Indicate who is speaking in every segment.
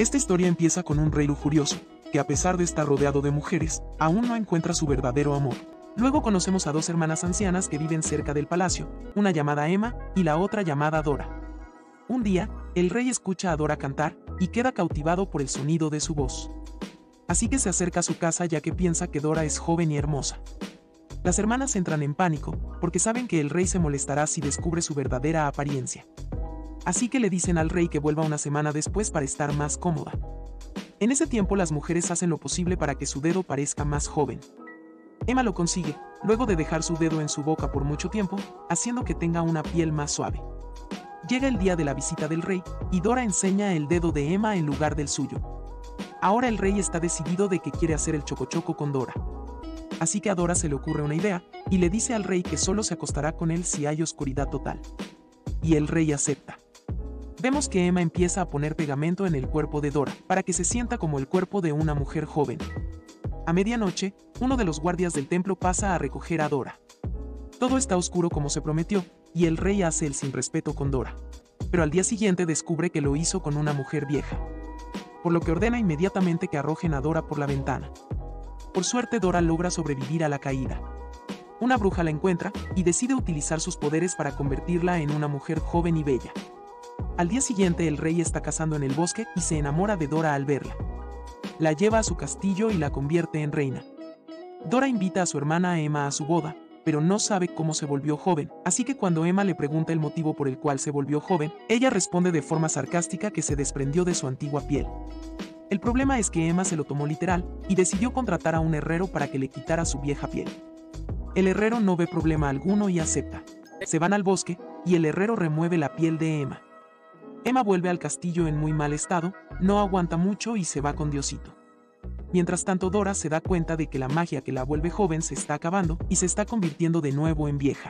Speaker 1: Esta historia empieza con un rey lujurioso, que a pesar de estar rodeado de mujeres, aún no encuentra su verdadero amor. Luego conocemos a dos hermanas ancianas que viven cerca del palacio, una llamada Emma y la otra llamada Dora. Un día, el rey escucha a Dora cantar y queda cautivado por el sonido de su voz. Así que se acerca a su casa ya que piensa que Dora es joven y hermosa. Las hermanas entran en pánico porque saben que el rey se molestará si descubre su verdadera apariencia. Así que le dicen al rey que vuelva una semana después para estar más cómoda. En ese tiempo las mujeres hacen lo posible para que su dedo parezca más joven. Emma lo consigue, luego de dejar su dedo en su boca por mucho tiempo, haciendo que tenga una piel más suave. Llega el día de la visita del rey, y Dora enseña el dedo de Emma en lugar del suyo. Ahora el rey está decidido de que quiere hacer el chocochoco con Dora. Así que a Dora se le ocurre una idea, y le dice al rey que solo se acostará con él si hay oscuridad total. Y el rey acepta. Vemos que Emma empieza a poner pegamento en el cuerpo de Dora, para que se sienta como el cuerpo de una mujer joven. A medianoche, uno de los guardias del templo pasa a recoger a Dora. Todo está oscuro como se prometió, y el rey hace el sin respeto con Dora. Pero al día siguiente descubre que lo hizo con una mujer vieja. Por lo que ordena inmediatamente que arrojen a Dora por la ventana. Por suerte Dora logra sobrevivir a la caída. Una bruja la encuentra y decide utilizar sus poderes para convertirla en una mujer joven y bella. Al día siguiente el rey está cazando en el bosque y se enamora de Dora al verla. La lleva a su castillo y la convierte en reina. Dora invita a su hermana Emma a su boda, pero no sabe cómo se volvió joven, así que cuando Emma le pregunta el motivo por el cual se volvió joven, ella responde de forma sarcástica que se desprendió de su antigua piel. El problema es que Emma se lo tomó literal y decidió contratar a un herrero para que le quitara su vieja piel. El herrero no ve problema alguno y acepta. Se van al bosque y el herrero remueve la piel de Emma. Emma vuelve al castillo en muy mal estado, no aguanta mucho y se va con Diosito. Mientras tanto Dora se da cuenta de que la magia que la vuelve joven se está acabando y se está convirtiendo de nuevo en vieja.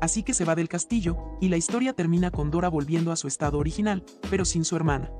Speaker 1: Así que se va del castillo, y la historia termina con Dora volviendo a su estado original, pero sin su hermana.